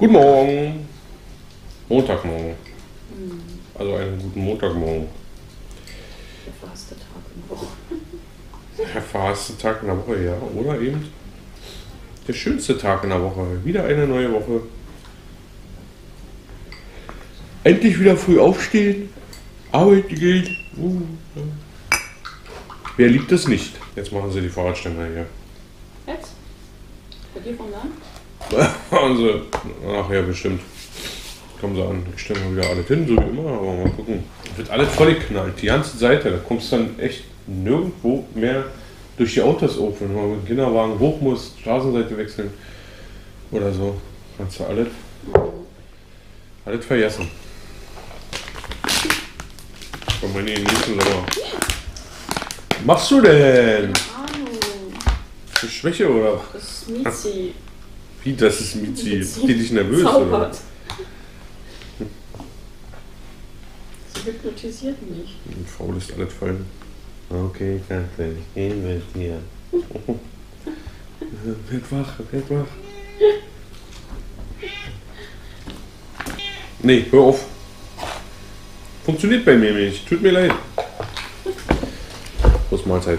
Guten Morgen. Montagmorgen. Also einen guten Montagmorgen. Der erste Tag in der Woche. Der verhasste Tag in der Woche, ja. Oder eben der schönste Tag in der Woche. Wieder eine neue Woche. Endlich wieder früh aufstehen. Arbeiten gehen. Uh. Wer liebt es nicht? Jetzt machen sie die Fahrradständer hier. Jetzt? Bei dir von da? Machen sie. Ach ja, bestimmt. Kommen sie an. Ich stelle mal wieder alles hin, so wie immer. Aber mal gucken. Wird alles voll geknallt. Die ganze Seite. Da kommst du dann echt nirgendwo mehr durch die Autos auf. Wenn man mit dem Kinderwagen hoch muss, Straßenseite wechseln oder so. Kannst du alles, alles vergessen. Komm mal in den nächsten Sommer. Was machst du denn? Für Schwäche oder? Das ist Mizi. Wie, das ist Mizi? Die dich nervös oder? Zaubert. Sie hypnotisiert mich. Faul ist alles fallen. Okay, Katze, ich gehen mit dir. werd wach, werd wach. Nee, hör auf. Funktioniert bei mir nicht. Tut mir leid. Prost Mahlzeit.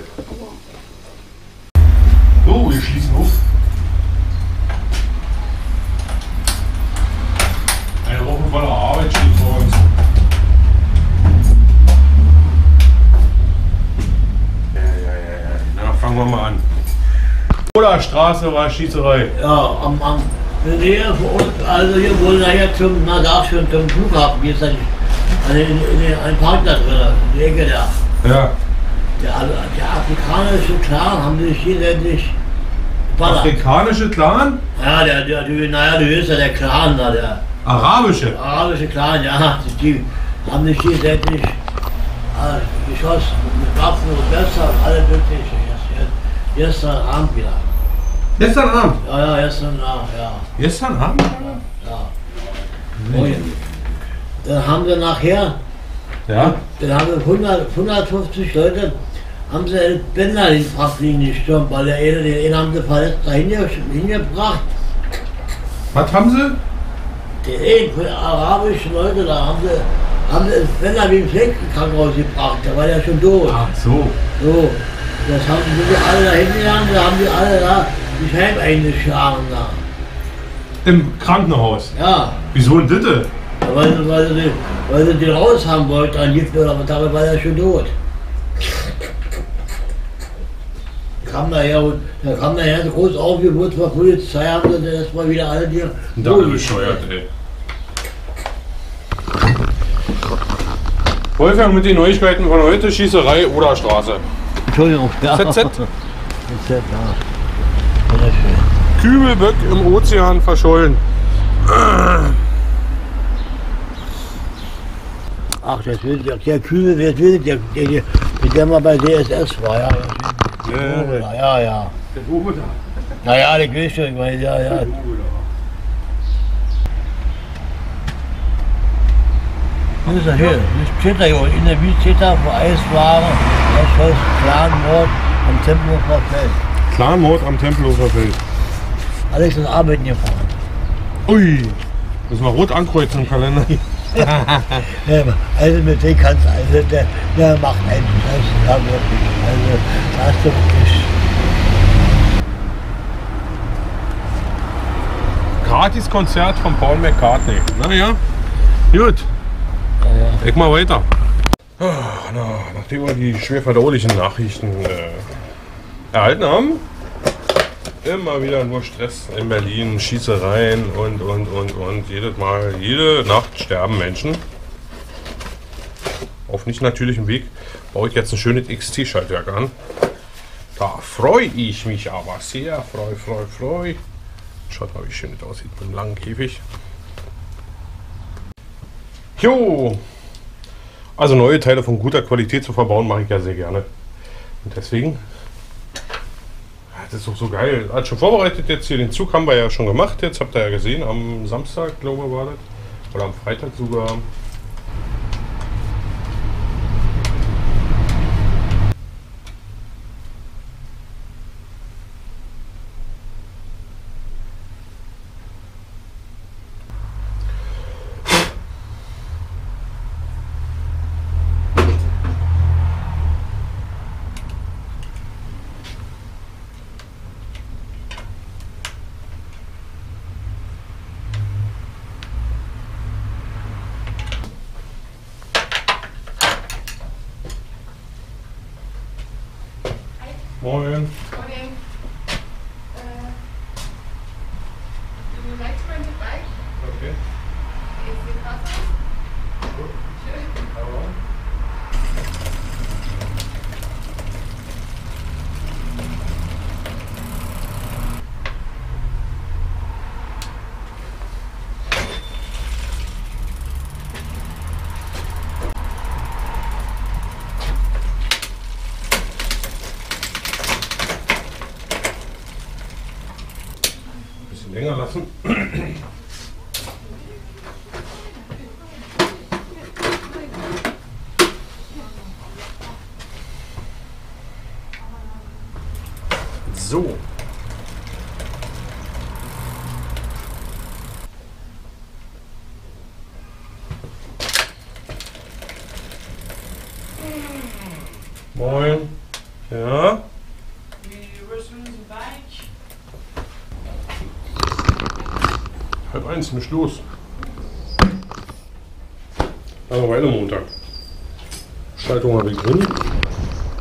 Straße war Schießerei. Ja, am, am Nähe von uns, also hier wurde nachher zum, na da schon zum Flughafen, hier ist ein, ein, in, in, ein Park da drin, in der Ecke da. Ja. Der, also der afrikanische Clan haben sich gegenseitig geballert. Afrikanische Clan? Ja, der, der, der, naja, du bist ja der Clan da, der Arabische. arabische Clan, ja, die, die haben sich gegenseitig äh, geschossen mit Waffen und Messer und alle möglichen. Jetzt- jetzt- Gestern Abend wieder. Gestern Abend. Ja, ja, gestern Abend, ja. Gestern Abend? Ja. Und dann haben wir nachher, Ja. dann haben wir 100, 150 Leute, haben sie den Bänder in die Parklinie gestürmt, weil der eine, den einen haben sie verletzt dahin ge- hingebracht. Was haben Sie? Einen den arabischen Leuten, da haben sie, haben sie den Bänder wie ein Pflegekrankenhaus gebracht, der war ja schon tot. Ach so. So, das haben sie alle da hingegangen, da haben die alle da die Scheiben eingeschlagen da. Im Krankenhaus. Ja. Wieso denn bitte? Ja, Weil, sie- weil, sie, weil sie den raus haben wollten, an Gift oder was, dabei war er schon tot. Kam daher und da kam daher ein großes Aufgebot von Polizei, haben sie dann erstmal wieder alle. Und alle bescheuert, ey. Wolfgang mit den Neuigkeiten von heute, Schießerei oder Straße. Entschuldigung, ja. ZZ. ZZ, ja. Kübelböck im Ozean verschollen. Ach, das will der, der Kühl, der will, der, der, der, mal bei DSS war, ja. Ja, ja, ja. Der Uwe da. Naja, der schon, ich meine, ja, ja. Was ist das hier? Das steht da hier. In der Wie steht da vor Eisware, Erschoss, Planmord am Tempelhofer Feld. Clanmord am Tempelhofer Feld. Alex ist arbeiten gefahren. Ui. Müssen wir rot ankreuzen im Kalender. Ja, also mit dem kannst du, also der, der macht einen Scheiß, ja wirklich. Also da hast du wirklich. Gratis-Konzert von Paul McCartney. Naja, gut. Ja, ja. Leg mal weiter. Ach, na, nachdem wir die schwer verdaulichen Nachrichten äh, erhalten haben, immer wieder nur Stress in Berlin, Schießereien und, und, und, und. Jedes Mal, jede Nacht sterben Menschen. Auf nicht natürlichem Weg baue ich jetzt ein schönes XT-Schaltwerk an. Da freue ich mich aber sehr. Freu, freu, freu. Schaut mal, wie schön das aussieht mit einem langen Käfig. Jo! Also neue Teile von guter Qualität zu verbauen, mache ich ja sehr gerne. Und deswegen, das ist doch so geil. Hat schon vorbereitet jetzt hier, den Zug haben wir ja schon gemacht. Jetzt habt ihr ja gesehen, am Samstag, glaube ich, war das. Oder am Freitag sogar. Moin. Ja. Halb eins, nicht los. Also weiter Montag. Schaltung habe ich drin.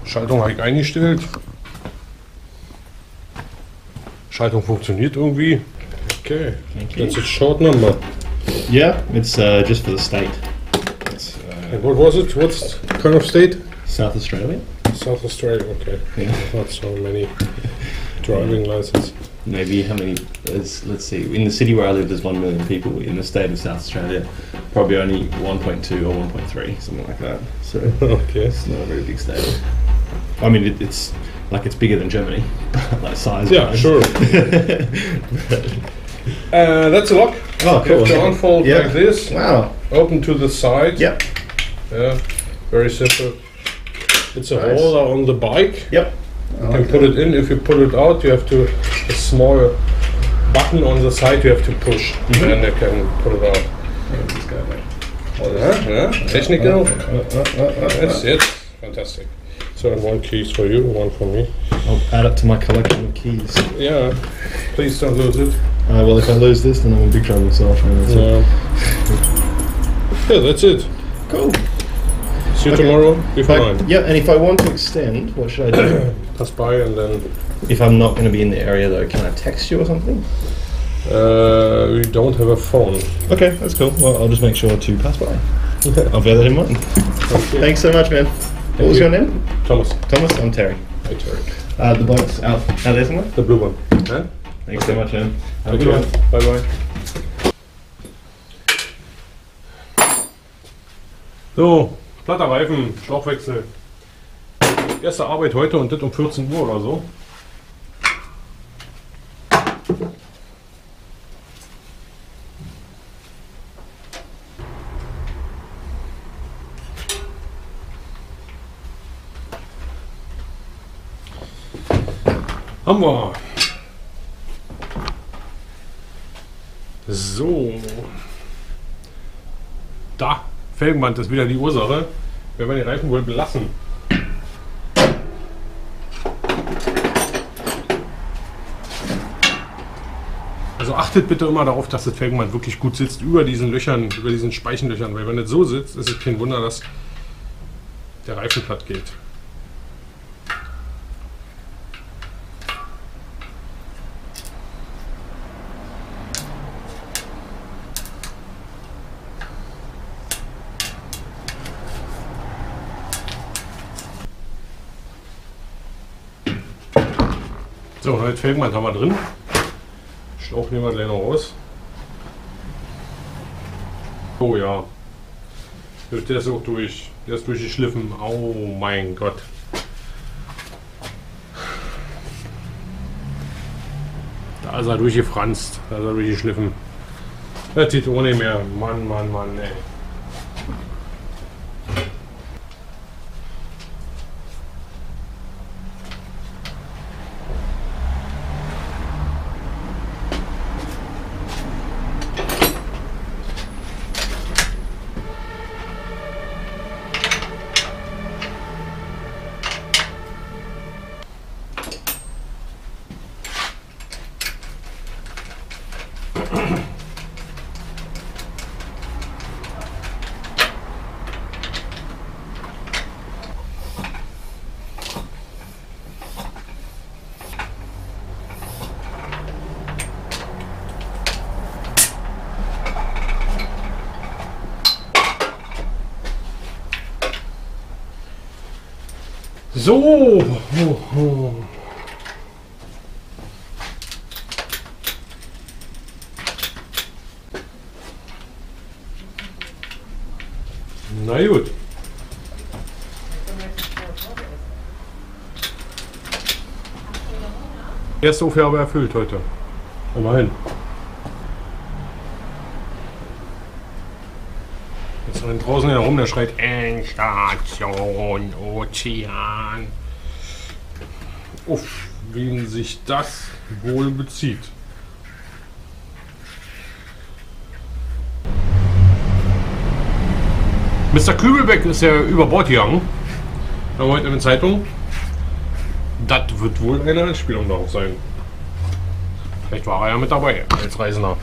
Schaltung habe ich eingestellt. Schaltung funktioniert irgendwie. Okay, you. that's a short number. Yeah, it's uh, just for the state. Uh, And what was it? What's kind of state? South Australia. South Australia. Okay, Yeah. not so many driving license. Maybe how many? There's, let's see. In the city where I live, there's one million people. In the state of South Australia, probably only 1.2 or 1.3, something like that. So Okay. it's not a very big state. I mean, it, it's like it's bigger than Germany, like size. Yeah, sure. Uh, that's a lock. Oh, You have to cool. unfold Yeah. like this. Wow. Open to the side. Yep. Yeah. Very simple. It's a Nice. holder on the bike. Yep. You can put it in. If you pull it out, you have to a small button on the side. You have to push, Mhm. and you can pull it out. Yeah, yeah. Technical. That's it. Fantastic. So and one keys for you, one for me. I'll add it to my collection of keys. Yeah. Please don't lose it. Uh, well, if I lose this, then I'm in big trouble. So I'll try and. Yeah. yeah, that's it. Cool. See you Okay. tomorrow If before I, nine. yeah, and if I want to extend, what should I do? Pass by and then if I'm not going to be in the area, though, can I text you or something? uh, we don't have a phone. Okay, that's cool. Well, I'll just make sure to pass by. I'll bear that in mind. Thanks so much, man. What was you. your name? Thomas. Thomas. I'm Terry. Hi, Terry. Uh, the boat's out, out there somewhere. The blue one. Huh? Thanks so much, man. Have a good one. Bye bye. So, platter Reifen, Schlauchwechsel. Erste Arbeit heute und das um 14 Uhr oder so. Haben wir. So. Felgenband ist wieder die Ursache. Wir werden die Reifen wohl belassen. Also achtet bitte immer darauf, dass das Felgenband wirklich gut sitzt über diesen Löchern, über diesen Speichenlöchern, weil wenn es so sitzt, ist es kein Wunder, dass der Reifen platt geht. So, neues Felgenband haben wir drin. Schlauch nehmen wir gleich noch raus. Oh ja. Der ist auch durch. Der ist durchgeschliffen. Oh mein Gott. Da ist er durchgefranst. Da ist er durchgeschliffen. Das sieht ohne mehr. Mann, Mann, Mann, ey. So. Na gut. Erste Aufgabe erfüllt heute. Immerhin. Jetzt rennt draußen herum, der schreit Endstation, Ozean. Auf wen sich das wohl bezieht. Mr. Kübelbeck ist ja über Bord gegangen. Wir heute in der Zeitung. Das wird wohl eine Anspielung darauf sein. Vielleicht war er ja mit dabei als Reisender.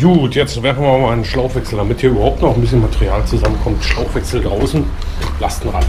Gut, jetzt werfen wir mal einen Schlauchwechsel, damit hier überhaupt noch ein bisschen Material zusammenkommt. Schlauchwechsel draußen, Lastenrad.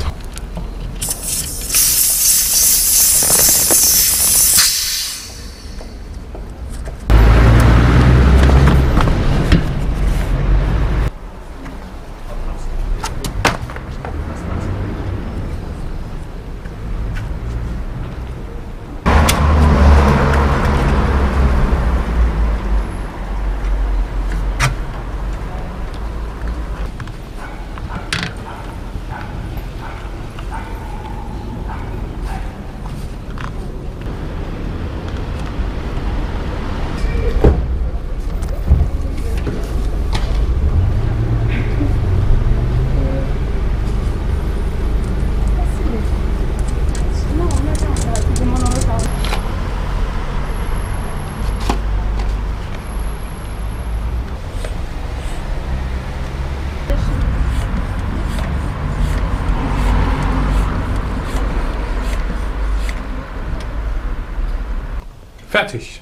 Fertig.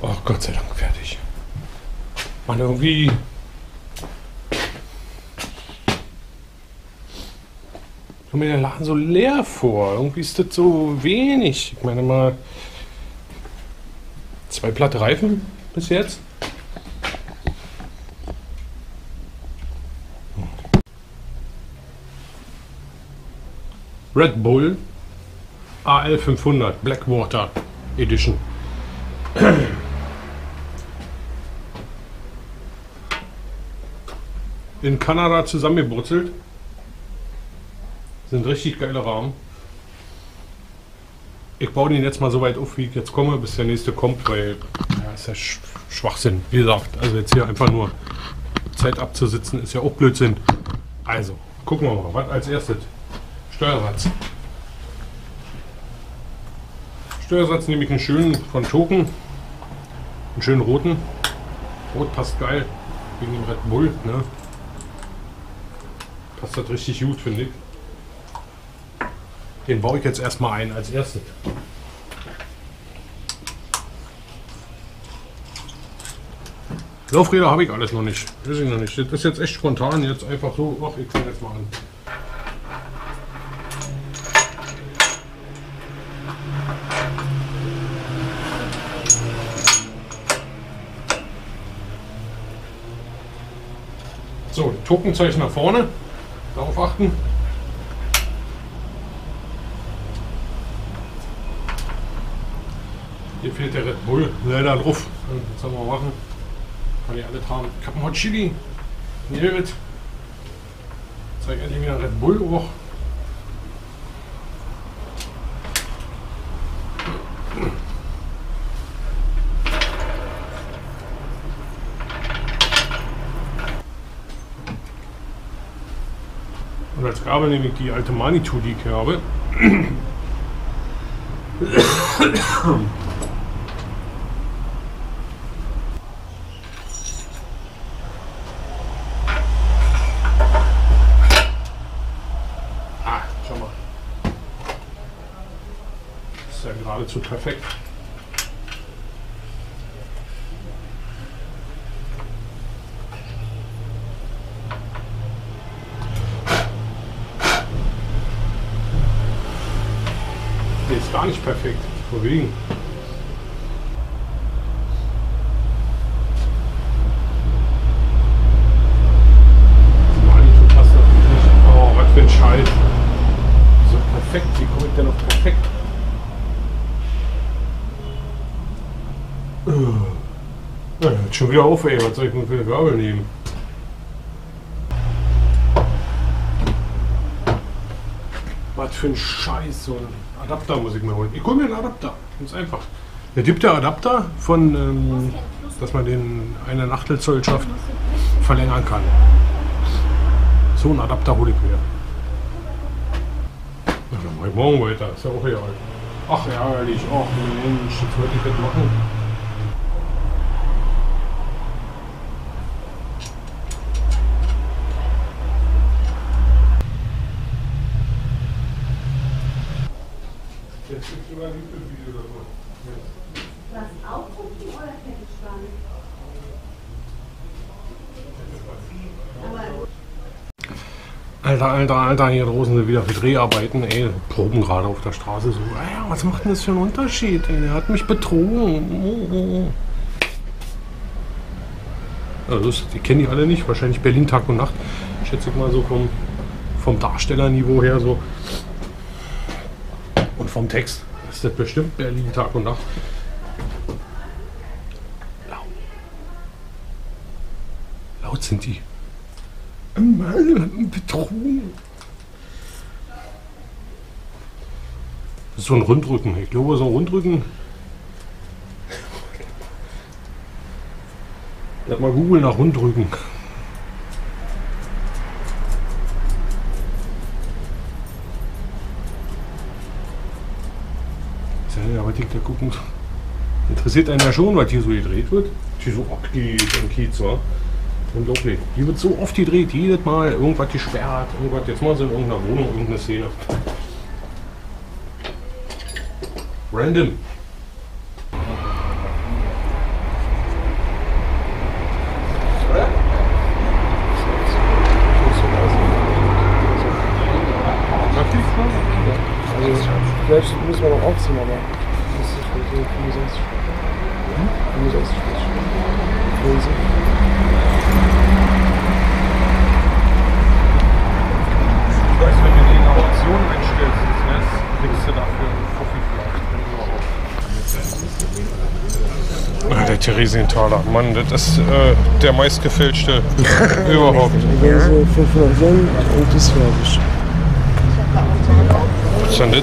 Oh Gott sei Dank, fertig. Mann, irgendwie. Kommt mir der Laden so leer vor. Irgendwie ist das so wenig. Ich meine mal. Zwei platte Reifen bis jetzt. Red Bull AL 500 Blackwater Edition. In Kanada zusammengebrutzelt. Sind richtig geile Rahmen. Ich baue den jetzt mal so weit auf, wie ich jetzt komme, bis der nächste kommt, weil ja, ist ja Sch Schwachsinn, wie gesagt. Also jetzt hier einfach nur Zeit abzusitzen, ist ja auch Blödsinn. Also, gucken wir mal, was als erstes. Steuersatz. Steuersatz nehme ich einen schönen von Token. Einen schönen roten. Rot passt geil. Wegen dem Red Bull. Ne? Passt das richtig gut, finde ich. Den baue ich jetzt erstmal ein als erstes. Laufräder habe ich alles noch nicht. Weiß ich noch nicht. Das ist jetzt echt spontan. Jetzt einfach so. Ach, ich fange jetzt mal So, Tokenzeichen nach vorne. Darauf achten. Hier fehlt der Red Bull leider drauf. Was soll man machen? Kann ich alle haben. Ich habe Hot Chili. David. Zeig endlich wieder Red Bull auch. Und als Gabel nehme ich die alte Manitou, die ich habe. Ah, schau mal. Das ist ja geradezu perfekt. perfekt. Wo wegen? Oh, was für ein Scheiß. So perfekt. Wie komme ich denn noch perfekt? Äh. Schon wieder auf, ey. Was soll ich denn für eine Gabel nehmen? Für ein Scheiß, so ein Adapter muss ich mir holen. Ich hol mir einen Adapter, ganz einfach. Der gibt der Adapter von, ähm, dass man den eine Nachtelzollschaft verlängern kann. So einen Adapter hole ich mir. Na, dann mach ich morgen weiter, ist ja auch egal. Ach, ärgerlich, ach Mensch, jetzt wollte ich das machen. Jetzt gibt's sogar ein YouTube-Video davon. Was aufpumpen oder Kettenspann? Alter, alter, alter, hier draußen sind wieder für Dreharbeiten, ey, proben gerade auf der Straße so. Ah ja, was macht denn das für einen Unterschied? Ey? Der hat mich betrogen. Oh, oh, oh. Also das, die kennen die alle nicht, wahrscheinlich Berlin Tag und Nacht. Schätze ich mal so vom, vom Darstellerniveau her so. Und vom Text ist das bestimmt Berlin Tag und Nacht. Laut. Laut sind die. Mich betrogen. Das ist so ein Rundrücken. Ich glaube, so ein Rundrücken. Sag mal Google nach Rundrücken. Ja, was ich da gucken. Interessiert einen ja schon, was hier so gedreht wird. Hier so abgeht im Kiez, wa? Unglaublich. Die wird so oft gedreht, jedes Mal irgendwas gesperrt, irgendwas. Jetzt mal sind in irgendeiner Wohnung irgendeine Szene. Random. Selbst müssen wir noch aufziehen, aber das ist 65 Stunden. 65 Stunden. 65. Theresienthaler, Mann, das ist äh, der meistgefälschte überhaupt. Wenn Sie 500 Yen und das fertig. Was ist denn das?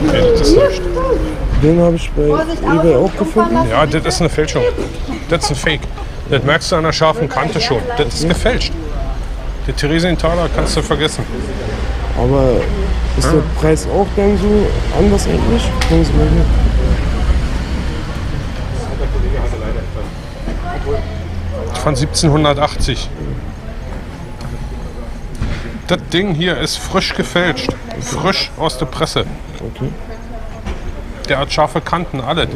Nee, das ist nicht. Den habe ich bei eBay auch gefunden. Ja, das ist eine Fälschung. Das ist ein Fake. Das merkst du an der scharfen Kante schon. Das ist gefälscht. Der Theresienthaler kannst du vergessen. Aber ist der Preis auch dann so anders eigentlich? Gucken Sie mal hier. Von 1780. Das Ding hier ist frisch gefälscht. Frisch aus der Presse. Okay. Der hat scharfe Kanten, alles.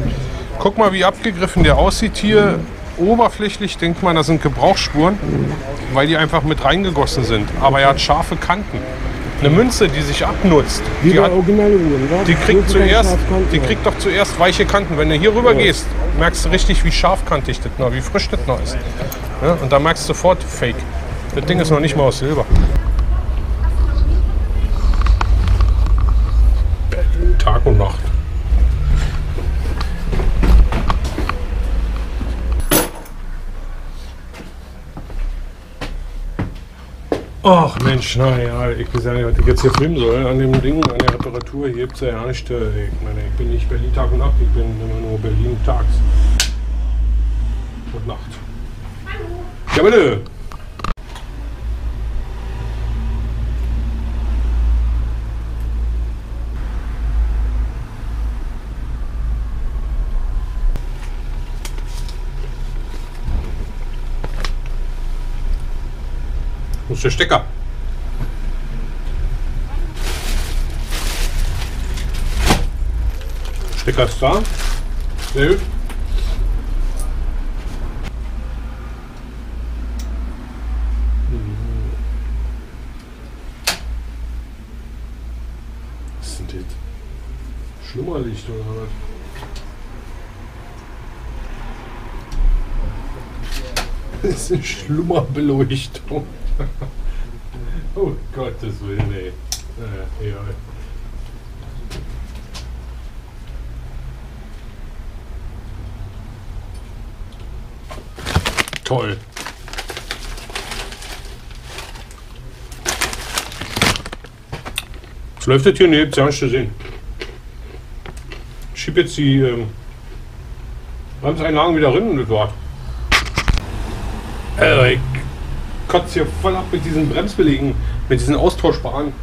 Guck mal, wie abgegriffen der aussieht hier. Oberflächlich denkt man, das sind Gebrauchsspuren, weil die einfach mit reingegossen sind. Aber er hat scharfe Kanten. Eine Münze, die sich abnutzt, die, hat, die, kriegt zuerst, die kriegt doch zuerst weiche Kanten. Wenn du hier rüber gehst, merkst du richtig, wie scharfkantig das noch, wie frisch das noch ist. Ja, und da merkst du sofort Fake. Das Ding ist noch nicht mal aus Silber. Berlin, Tag und Nacht. Ach Mensch, naja, ich weiß ja nicht, was ich jetzt hier filmen soll an dem Ding, an der Reparatur. Hier gibt es ja ja nicht, äh, ich meine, ich bin nicht Berlin Tag und Nacht, ich bin immer nur Berlin tags und Nacht. Ja bitte! Ist der Stecker? Stecker ist da. Sehr gut. Was denn das? Schlummerlicht oder was? Das ist eine Schlummerbeleuchtung. Oh Gottes Willen, ey. Naja, egal. Toll. Was läuft das hier? Nee, hab's ja nicht gesehen. Ich schieb jetzt die ähm, Bremseinlagen wieder rein und das war's. Alter, ich kotze hier voll ab mit diesen Bremsbelegen, mit diesen austauschbaren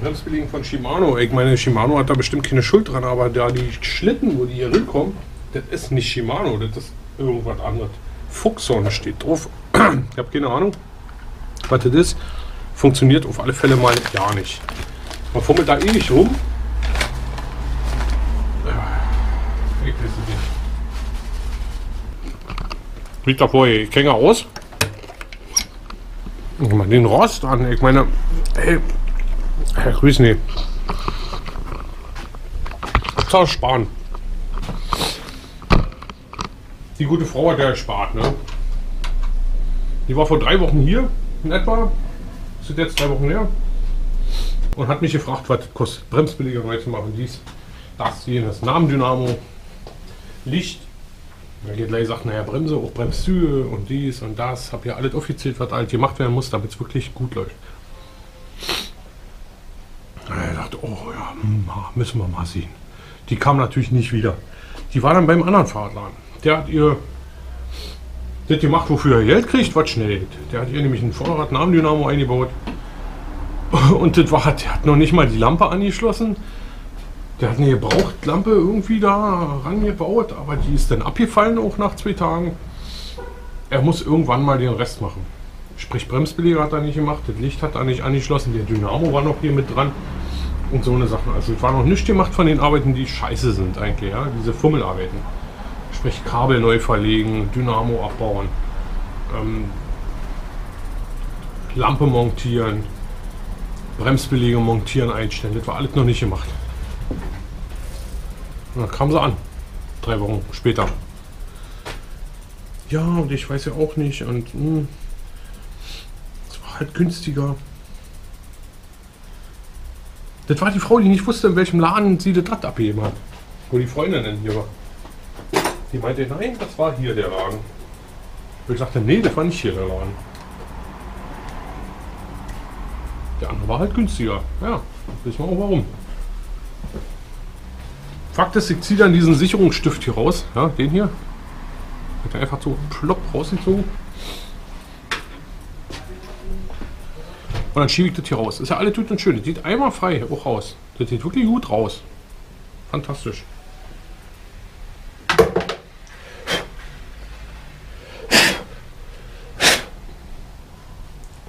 Bremsbelegen von Shimano. Ich meine, Shimano hat da bestimmt keine Schuld dran, aber da die Schlitten, wo die hier hinkommen, das ist nicht Shimano, das ist irgendwas anderes. Fuchshorn steht drauf. Ich habe keine Ahnung, was das ist. Funktioniert auf alle Fälle mal gar nicht. Man fummelt da ewig rum. Ich weiß es nicht. Riecht davor, ich kenne aus. Guck mal den Rost an. Ich meine, hey, Herr Grüß nicht. Hauptsache sparen. Die gute Frau hat ja gespart, ne? Die war vor drei Wochen hier, in etwa. Sind jetzt drei Wochen her. Und hat mich gefragt, was kostet, Bremsbelege neu zu machen. Dies, das, jenes, Namendynamo, Licht. Da geht gleich sagt, naja, Bremse, auch Bremszüge und dies und das. Hab ja alles offiziell, was alt gemacht werden muss, damit es wirklich gut läuft. Er dachte, oh ja, hm, müssen wir mal sehen. Die kam natürlich nicht wieder. Die war dann beim anderen Fahrradladen. Der hat ihr das gemacht, wofür er Geld kriegt, was schnell geht. Der hat ihr nämlich ein Vorderrad Namendynamo eingebaut. Und das war, der hat noch nicht mal die Lampe angeschlossen. Der hat eine Gebrauchtlampe irgendwie da rangebaut, aber die ist dann abgefallen auch nach zwei Tagen. Er muss irgendwann mal den Rest machen. Sprich, Bremsbeläge hat er nicht gemacht, das Licht hat er nicht angeschlossen, der Dynamo war noch hier mit dran und so eine Sache. Also es war noch nicht gemacht von den Arbeiten, die scheiße sind eigentlich, ja, diese Fummelarbeiten. Sprich, Kabel neu verlegen, Dynamo abbauen, ähm, Lampe montieren, Bremsbeläge montieren, einstellen. Das war alles noch nicht gemacht. Dann kam sie an, drei Wochen später. Ja, und ich weiß ja auch nicht und hm, es war halt günstiger. Das war die Frau, die nicht wusste, in welchem Laden sie das Rad abgegeben hat. Wo die Freundin denn hier war. Die meinte, nein, das war hier der Laden. Und ich sagte, nee, das war nicht hier der Laden. Der andere war halt günstiger. Ja, wissen wir auch warum. Fakt ist, ich ziehe dann diesen Sicherungsstift hier raus. Ja, den hier. Wird er einfach so plopp rausgezogen. Und dann schiebe ich das hier raus. Ist ja alles gut und schön. Das sieht einmal frei auch raus. Das sieht wirklich gut raus. Fantastisch.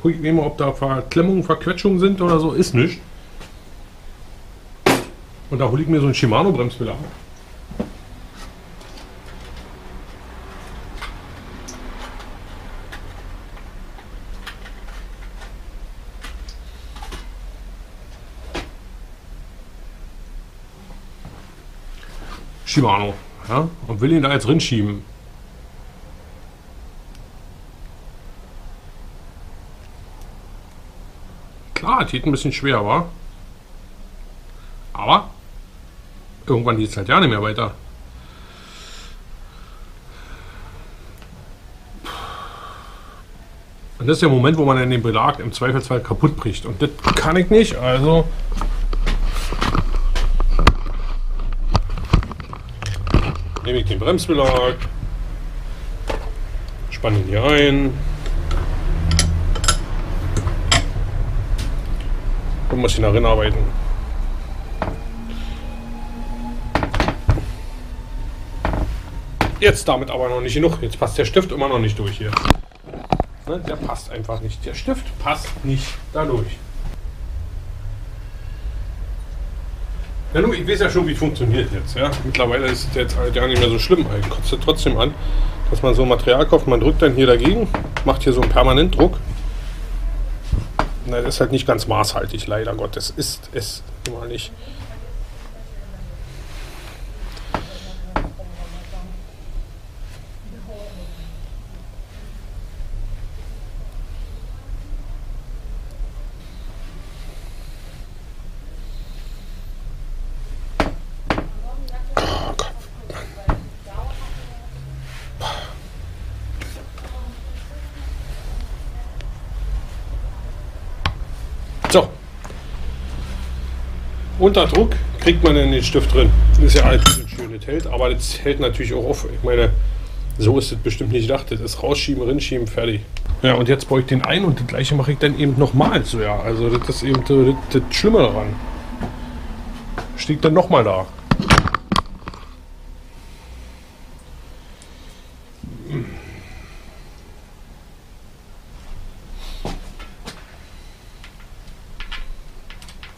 Guck ich mal, ob da Verklemmungen, Verquetschungen sind oder so. Ist nicht. Und da hole ich mir so einen Shimano-Bremsbelag. Shimano. Ja, und will ihn da jetzt rinschieben. Klar, geht ein bisschen schwer, war. Aber irgendwann geht es halt ja nicht mehr weiter. Und das ist der Moment, wo man dann den Belag im Zweifelsfall kaputt bricht. Und das kann ich nicht, also nehme ich den Bremsbelag, spanne ihn hier ein und muss ihn darin arbeiten. Jetzt damit aber noch nicht genug. Jetzt passt der Stift immer noch nicht durch hier. Ne, der passt einfach nicht. Der Stift passt nicht dadurch. Ja, nun, ich weiß ja schon, wie es funktioniert jetzt. Ja? Mittlerweile ist es jetzt halt ja nicht mehr so schlimm. Ich kotze trotzdem an, dass man so Material kauft. Man drückt dann hier dagegen, macht hier so einen Permanentdruck. Na, das ist halt nicht ganz maßhaltig, leider Gottes. Ist es immer nicht. Unter Druck kriegt man den Stift drin. Das ist ja alles schön, das hält, aber das hält natürlich auch auf. Ich meine, so ist es bestimmt nicht gedacht. Das ist rausschieben, rinschieben, fertig. Ja, und jetzt baue ich den ein und das gleiche mache ich dann eben nochmal. So, ja, also das ist eben das, das Schlimme daran. Steht dann nochmal da.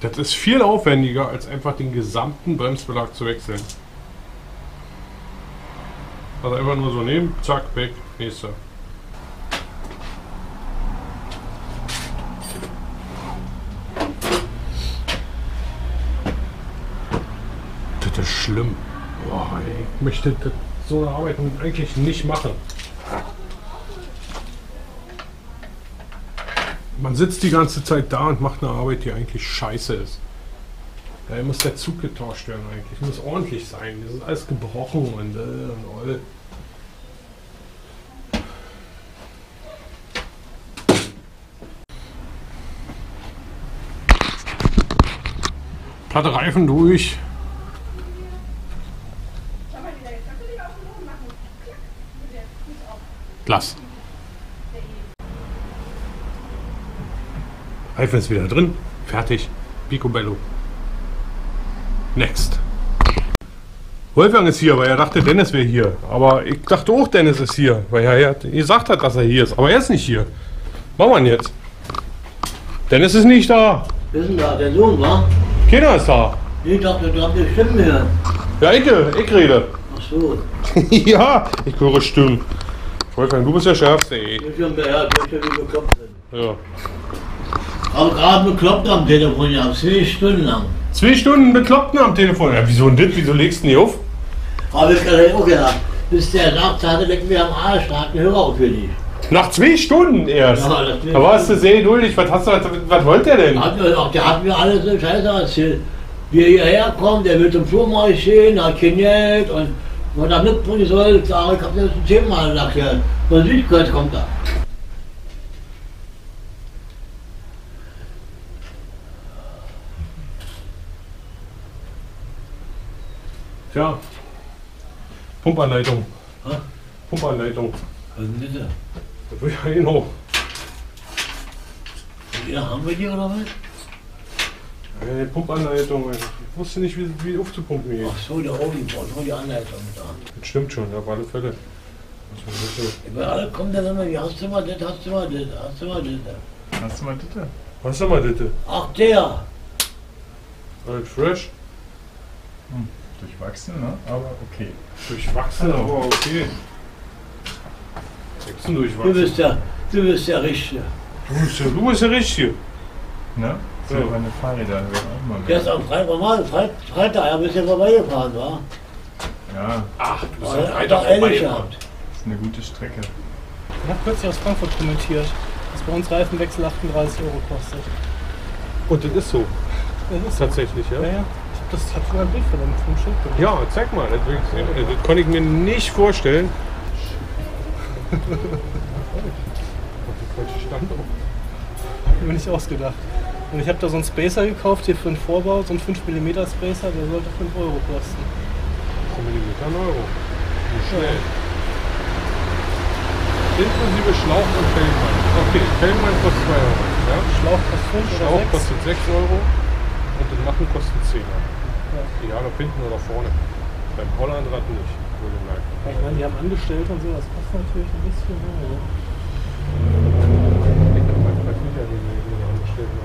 Das ist viel aufwendiger, als einfach den gesamten Bremsbelag zu wechseln. Also einfach nur so nehmen, zack, weg, nächster. Das ist schlimm. Boah, ich möchte so eine Arbeit eigentlich nicht machen. Man sitzt die ganze Zeit da und macht eine Arbeit, die eigentlich scheiße ist. Da muss der Zug getauscht werden eigentlich. Muss ordentlich sein. Das ist alles gebrochen und, äh, und all. Platte Reifen durch. Lass. Reifen ist wieder drin. Fertig. Picobello. Next. Wolfgang ist hier, weil er dachte, Dennis wäre hier. Aber ich dachte auch, Dennis ist hier, weil er gesagt hat, dass er hier ist. Aber er ist nicht hier. Machen wir denn jetzt? Dennis ist nicht da. Wer ist denn da? Der Sohn, wa? Keiner ist da. Ich dachte, du hast eine Stimme hören. Ja, ich, ich rede. Ach so. ja, ich höre Stimmen. Wolfgang, du bist der Schärfste, ey. Ich bin wie bekloppt. bin. Ja. Aber gerade bekloppt am Telefon, ja, zwei Stunden lang. Zwei Stunden Bekloppten am Telefon. Ja, wieso denn das? Wieso legst du nicht auf? Habe ich gerade auch gedacht. Bis der sagt, hatte leck mir am Arsch, da hat ein Hörer aufgelegt. Nach zwei Stunden erst. Ja, da warst du sehr geduldig. Was, hast du, was, wollte der denn? Hat mir, der hat mir alles so Scheiße erzählt. Wie er hierher kommt, der will zum Flohmarkt gehen, hat kein Geld und was er mitbringen soll, ich sage, ich hab das zehnmal ja. Von Südkreuz kommt er. Tja. Pumpanleitung. Hä? Pumpanleitung. Was ist denn das? Das will ich genau. Ja, haben wir die oder was? Eine Pumpanleitung. Ich wusste nicht, wie, wie aufzupumpen geht. Ach so, der Obi braucht nur die Anleitung mit an. Das stimmt schon, ja, auf alle Fälle. Über alle kommt dann immer, wie hast du mal das, hast du mal das, hast du mal das. Hast du mal bitte? Was ist mal bitte? Ach der, Halt fresh. Durchwachsen, ne? Aber okay. Durchwachsen, aber okay. Sechsen du durchwachsen. bist der, du bist Richtige. Du bist ja, du bist ja richtig. Ne? Silberne Fahrräder werden auch mehr. Gestern Freitag, normal, Freit- Freitag, er bist ja vorbeigefahren, wa? Ja, Ach, du bist Ja, ja Freitag vorbeigefahren. gehabt. ist eine gute Strecke. Ich habe kürzlich aus Frankfurt kommentiert, dass bei uns Reifenwechsel 38 Euro kostet. Und das ist so, Das ist so. tatsächlich, ja? Ja, ja. Das hat sogar ein Bild von dem vom Schild gemacht. Ja, zeig mal. Das, das, das konnte ich mir nicht vorstellen. Mir nicht ausgedacht. Und ich habe da so einen Spacer gekauft, hier für einen Vorbau, so einen 5 mm Spacer, der sollte 5 Euro kosten. 10 mm Euro. Wie schnell. Inklusive Schlauch und Fellmann. Okay, Fellmann kostet 2 Euro. Ja? Schlauch kostet 5 Schlauch oder 6. kostet 6 Euro und das Machen kostet 10 Euro. Ja. Egal ob hinten oder vorne. Beim Hollandrad nicht, wohlgemerkt. Ja, Ich meine, die haben Angestellte und so, das kostet natürlich ein bisschen. Ne? Ich die Angestellten?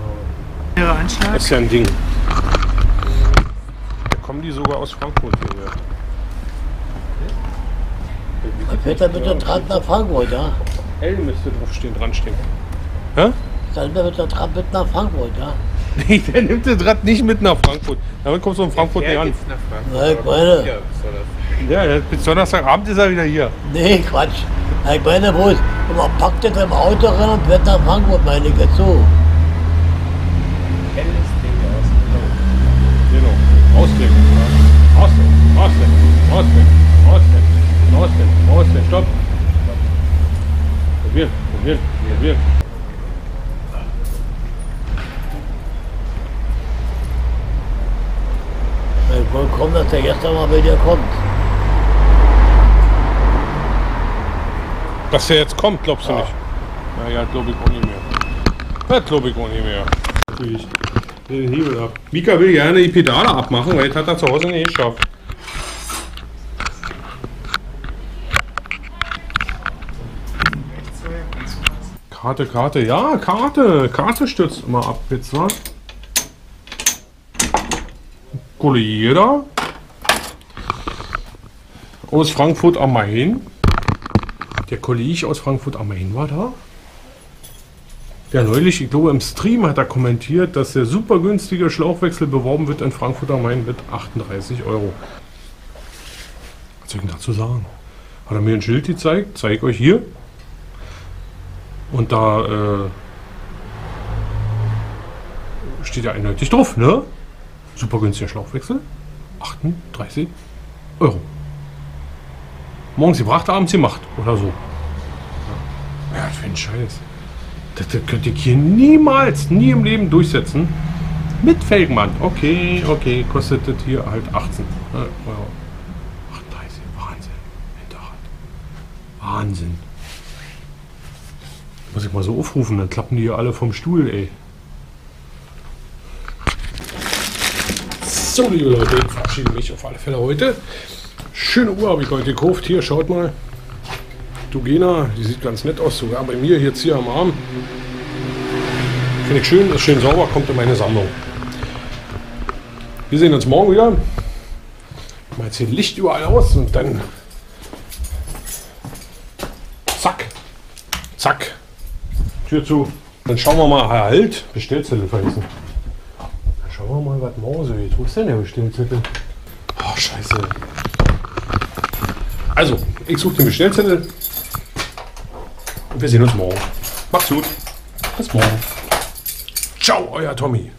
Das ist ja ein Ding. Da kommen die sogar aus Frankfurt hierher. Dann fährt er mit der Tram nach Frankfurt, ja? L müsste draufstehen, dran stehen. Hä? Dann wird der Tram mit nach Frankfurt, ja? Nee, der nimmt das Rad nicht mit nach Frankfurt. Damit kommst du in Frankfurt nicht an. Nein, ich meine, Ja, bis Donnerstagabend ist er wieder hier. nee, Quatsch. Ich meine bloß, man packt das im Auto rein und fährt nach Frankfurt, meine ich jetzt so. Genau. Ausdrücken. Ausdrücken. Ausdrücken. Ausdrücken. Ausdrücken. Ausdrücken. Ausdrücken. Stopp. Probieren. Probieren. Probieren. Vollkommen, dass der gestern mal dir kommt. Dass der jetzt kommt, glaubst du nicht? Naja, glaube ich auch nicht mehr. Das glaube ich auch nicht mehr. Natürlich. Den Hebel ab. Mika will gerne die Pedale abmachen, weil das hat er zu Hause nicht geschafft. Karte, Karte, ja, Karte. Karte stürzt immer ab, jetzt wa? Kollege. Aus Frankfurt am Main. Der Kollege aus Frankfurt am Main war da. Ja, neulich, ich glaube im Stream hat er kommentiert, dass der super günstige Schlauchwechsel beworben wird in Frankfurt am Main mit 38 Euro. Was soll ich dazu sagen? Hat er mir ein Schild gezeigt, zeige euch hier. Und da äh, steht ja eindeutig drauf, ne? Super günstiger Schlauchwechsel. 38 Euro. Morgens gebracht, abends gemacht oder so. Ja, für ein Scheiß. Das, das könnte ich hier niemals, nie im Leben durchsetzen. Mit Felgenband. Okay, okay, kostet das hier halt 18 Euro. 38, Wahnsinn. Hinterrad. Wahnsinn. Muss ich mal so aufrufen, dann klappen die ja alle vom Stuhl, ey. So, liebe Leute, ich verabschiede mich auf alle Fälle heute. Schöne Uhr habe ich heute gekauft. Hier, schaut mal. Dugena, die sieht ganz nett aus, sogar bei mir jetzt hier am Arm. Finde ich schön, ist schön sauber, kommt in meine Sammlung. Wir sehen uns morgen wieder. Mal jetzt hier Licht überall aus und dann zack, zack, Tür zu. Dann schauen wir mal, halt, Bestellzettel vergessen. Schauen wir mal, was so geht. Wo ist denn der Bestellzettel? Oh, scheiße. Also, ich suche den Bestellzettel. Und wir sehen uns morgen. Macht's gut. Bis morgen. Ciao, euer Tommy.